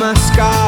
my sky.